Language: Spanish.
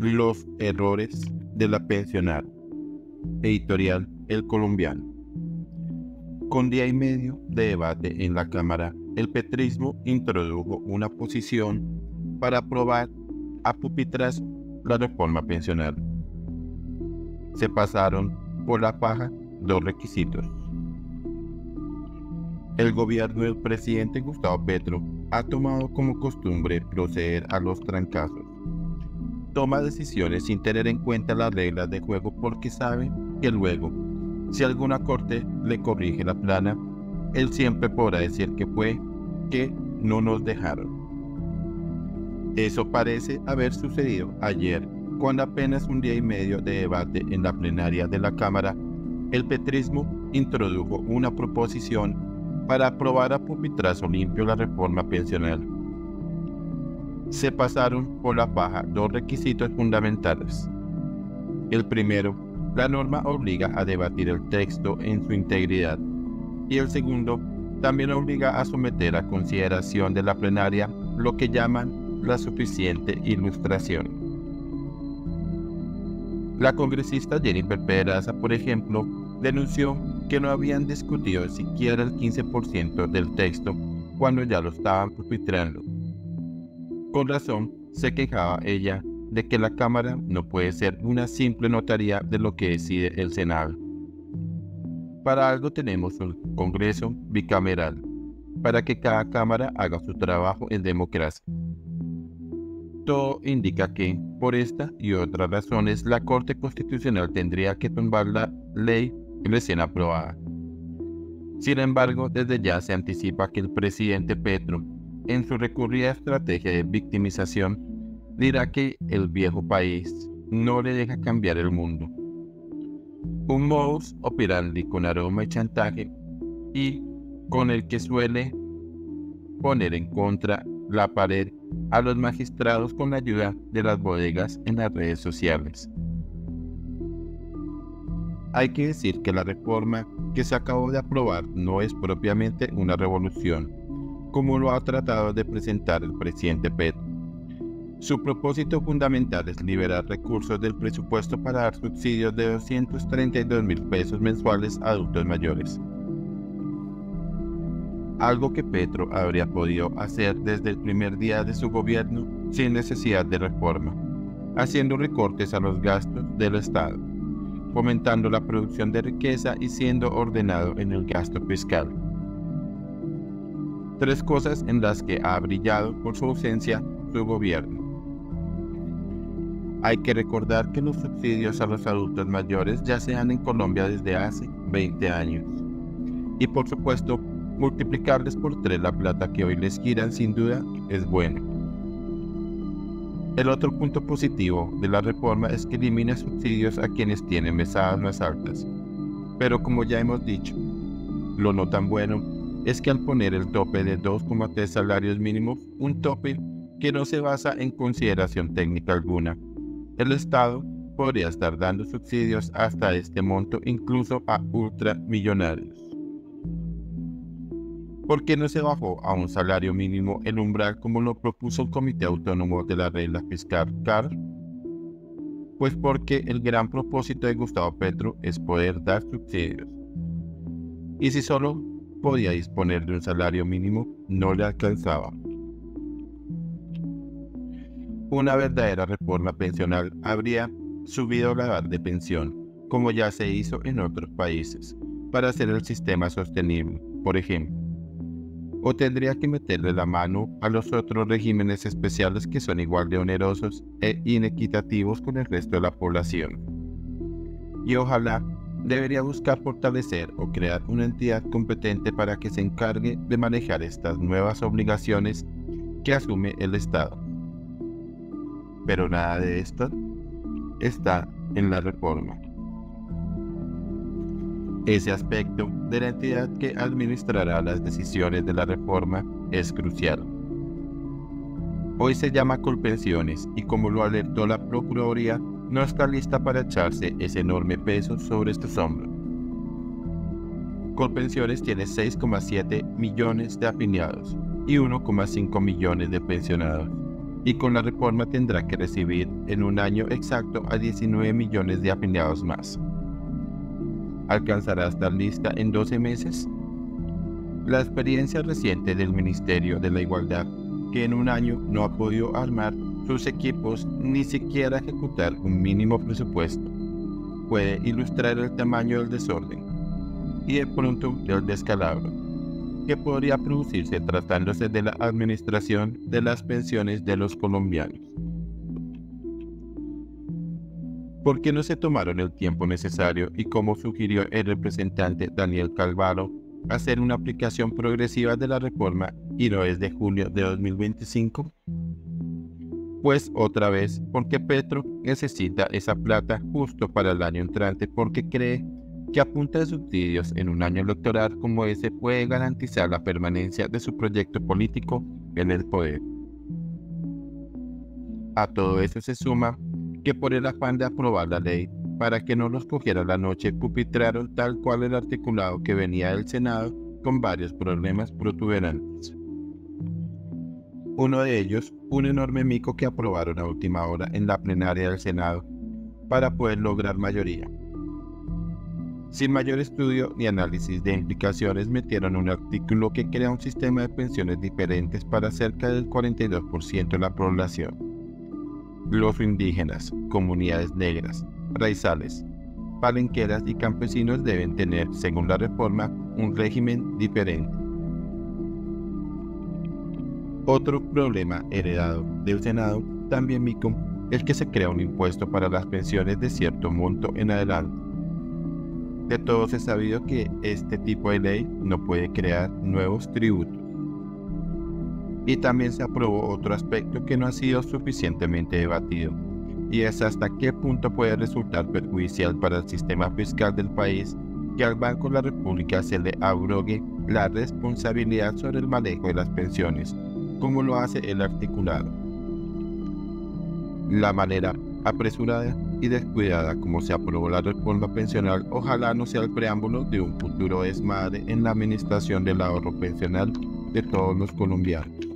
Los errores de la pensionada. Editorial El Colombiano. Con día y medio de debate en la Cámara, el petrismo introdujo una posición para aprobar a pupitras la reforma pensional. Se pasaron por la paja dos requisitos. El gobierno del presidente Gustavo Petro ha tomado como costumbre proceder a los trancazos. Toma decisiones sin tener en cuenta las reglas de juego porque sabe que luego, si alguna corte le corrige la plana, él siempre podrá decir que fue que no nos dejaron. Eso parece haber sucedido ayer, cuando apenas un día y medio de debate en la plenaria de la Cámara, el petrismo introdujo una proposición para aprobar a pupitrazo limpio la reforma pensional. Se pasaron por la paja dos requisitos fundamentales. El primero, la norma obliga a debatir el texto en su integridad. Y el segundo, también obliga a someter a consideración de la plenaria lo que llaman la suficiente ilustración. La congresista Jennifer Peraza, por ejemplo, denunció que no habían discutido siquiera el 15% del texto cuando ya lo estaban pupitrando. Con razón, se quejaba ella de que la Cámara no puede ser una simple notaría de lo que decide el Senado. Para algo tenemos un Congreso bicameral, para que cada Cámara haga su trabajo en democracia. Todo indica que, por esta y otras razones, la Corte Constitucional tendría que tumbar la ley recién aprobada. Sin embargo, desde ya se anticipa que el presidente Petro, en su recurrida estrategia de victimización, dirá que el viejo país no le deja cambiar el mundo. Un modus operandi con aroma y chantaje y con el que suele poner en contra la pared a los magistrados con la ayuda de las bodegas en las redes sociales. Hay que decir que la reforma que se acabó de aprobar no es propiamente una revolución, como lo ha tratado de presentar el presidente Petro. Su propósito fundamental es liberar recursos del presupuesto para dar subsidios de 232 mil pesos mensuales a adultos mayores. Algo que Petro habría podido hacer desde el primer día de su gobierno sin necesidad de reforma, haciendo recortes a los gastos del Estado fomentando la producción de riqueza y siendo ordenado en el gasto fiscal. Tres cosas en las que ha brillado por su ausencia su gobierno. Hay que recordar que los subsidios a los adultos mayores ya se dan en Colombia desde hace 20 años. Y por supuesto, multiplicarles por tres la plata que hoy les giran sin duda es bueno. El otro punto positivo de la reforma es que elimina subsidios a quienes tienen mesadas más altas. Pero como ya hemos dicho, lo no tan bueno es que al poner el tope de 2,3 salarios mínimos, un tope que no se basa en consideración técnica alguna, el Estado podría estar dando subsidios hasta este monto incluso a ultramillonarios. ¿Por qué no se bajó a un salario mínimo el umbral como lo propuso el Comité Autónomo de la Regla Fiscal CAR? Pues porque el gran propósito de Gustavo Petro es poder dar subsidios. Y si solo podía disponer de un salario mínimo, no le alcanzaba. Una verdadera reforma pensional habría subido la edad de pensión, como ya se hizo en otros países, para hacer el sistema sostenible. Por ejemplo, o tendría que meterle la mano a los otros regímenes especiales que son igual de onerosos e inequitativos con el resto de la población. Y ojalá debería buscar fortalecer o crear una entidad competente para que se encargue de manejar estas nuevas obligaciones que asume el Estado. Pero nada de esto está en la reforma. Ese aspecto de la entidad que administrará las decisiones de la reforma es crucial. Hoy se llama Colpensiones y como lo alertó la Procuraduría, no está lista para echarse ese enorme peso sobre estos hombros. Colpensiones tiene 6,7 millones de afiliados y 1,5 millones de pensionados, y con la reforma tendrá que recibir en un año exacto a 19 millones de afiliados más. ¿Alcanzará a estar lista en 12 meses? La experiencia reciente del Ministerio de la Igualdad, que en un año no ha podido armar sus equipos ni siquiera ejecutar un mínimo presupuesto, puede ilustrar el tamaño del desorden y de pronto del descalabro que podría producirse tratándose de la administración de las pensiones de los colombianos. ¿Por qué no se tomaron el tiempo necesario y como sugirió el representante Daniel Calvaro, hacer una aplicación progresiva de la reforma y no es de julio de 2025? Pues otra vez, porque Petro necesita esa plata justo para el año entrante porque cree que a de subsidios en un año electoral como ese puede garantizar la permanencia de su proyecto político en el poder. A todo eso se suma que por el afán de aprobar la ley para que no los cogiera la noche pupitraron tal cual el articulado que venía del Senado con varios problemas protuberantes. Uno de ellos, un enorme mico que aprobaron a última hora en la plenaria del Senado para poder lograr mayoría sin mayor estudio ni análisis de implicaciones, metieron un artículo que crea un sistema de pensiones diferentes para cerca del 42% de la población. Los indígenas, comunidades negras, raizales, palenqueras y campesinos deben tener, según la reforma, un régimen diferente. Otro problema heredado del Senado, también mico, es que se crea un impuesto para las pensiones de cierto monto en adelante de todos es sabido que este tipo de ley no puede crear nuevos tributos. Y también se aprobó otro aspecto que no ha sido suficientemente debatido, y es hasta qué punto puede resultar perjudicial para el sistema fiscal del país que al Banco de la República se le abrogue la responsabilidad sobre el manejo de las pensiones, como lo hace el articulado. La manera apresurada y descuidada como se aprobó la reforma pensional, ojalá no sea el preámbulo de un futuro desmadre en la administración del ahorro pensional de todos los colombianos.